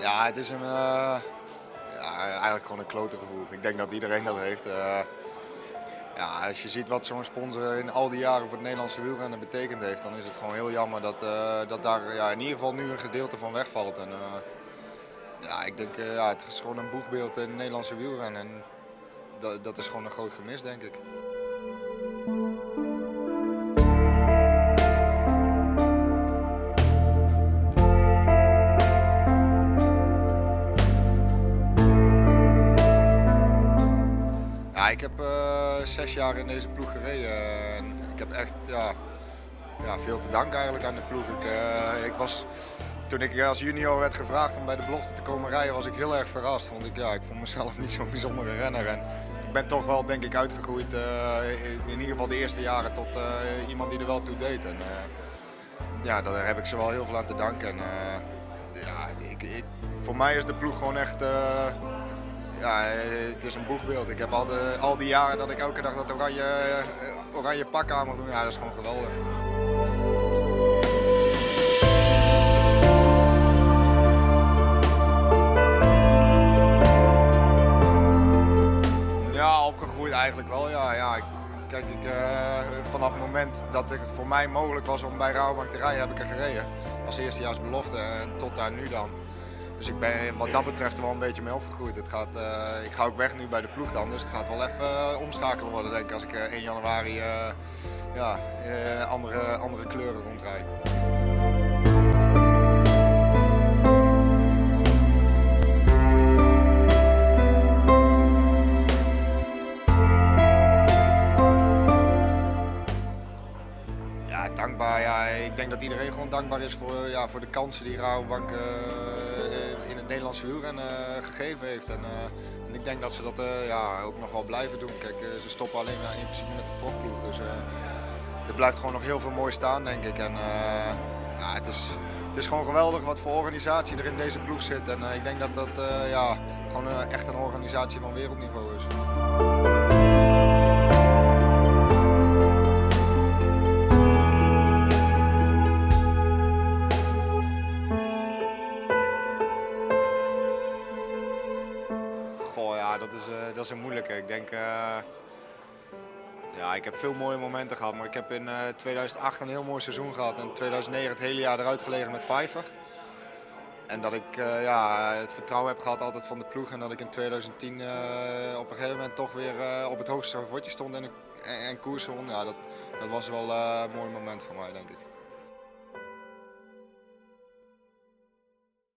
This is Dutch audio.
Ja, het is een, uh, ja, eigenlijk gewoon een klote gevoel. Ik denk dat iedereen dat heeft. Uh, ja, als je ziet wat zo'n sponsor in al die jaren voor het Nederlandse wielrennen betekend heeft, dan is het gewoon heel jammer dat, uh, dat daar ja, in ieder geval nu een gedeelte van wegvalt. En, ja, ik denk, ja, het is gewoon een boegbeeld in het Nederlandse wielrennen. En dat, dat is gewoon een groot gemis, denk ik. Ik heb uh, zes jaar in deze ploeg gereden en ik heb echt ja, ja, veel te danken eigenlijk aan de ploeg. Ik, uh, ik was, toen ik als junior werd gevraagd om bij de belofte te komen rijden, was ik heel erg verrast. Want ik, ja, ik vond mezelf niet zo'n bijzondere renner. En ik ben toch wel denk ik uitgegroeid, uh, in ieder geval de eerste jaren, tot iemand die er wel toe deed. En, ja, daar heb ik ze wel heel veel aan te danken. En, ja, ik, ik, voor mij is de ploeg gewoon echt ja, het is een boegbeeld. Ik heb al, de, al die jaren dat ik elke dag dat oranje, eh, oranje pak aan mag doen, ja, dat is gewoon geweldig. Ja, opgegroeid eigenlijk wel. Ja, ja. Kijk, ik, uh, vanaf het moment dat het voor mij mogelijk was om bij Rabobank te rijden, heb ik er gereden. Als eerstejaarsbelofte en tot daar nu dan. Dus ik ben wat dat betreft er wel een beetje mee opgegroeid. Het gaat, uh, ik ga ook weg nu bij de ploeg dan, dus het gaat wel even uh, omschakelen worden denk ik als ik uh, 1 januari ja, andere, andere kleuren rondrijd. Ja, dankbaar. Ja, ik denk dat iedereen gewoon dankbaar is voor, ja, voor de kansen die Rabobank Nederlandse wielrennen eh, gegeven heeft. En, eh, en, ik denk dat ze dat eh, ja, ook nog wel blijven doen. Kijk, ze stoppen alleen in principe met de profploeg. Dus er blijft gewoon nog heel veel mooi staan, denk ik. En, ja, het, is, het is gewoon geweldig wat voor organisatie er in deze ploeg zit. En ik denk dat dat ja, gewoon echt een organisatie van wereldniveau is. Dat is, uh, dat is een moeilijke. Ik denk, uh, ja, ik heb veel mooie momenten gehad, maar ik heb in uh, eh, 2008 een heel mooi seizoen gehad en in 2009 het hele jaar eruit gelegen met Pfeiffer. En dat ik ja, het vertrouwen heb gehad altijd van de ploeg en dat ik in 2010 op een gegeven moment toch weer op het hoogste ravotje stond en, en, en koers won. Ja, dat, dat was wel een mooi moment voor mij, denk ik.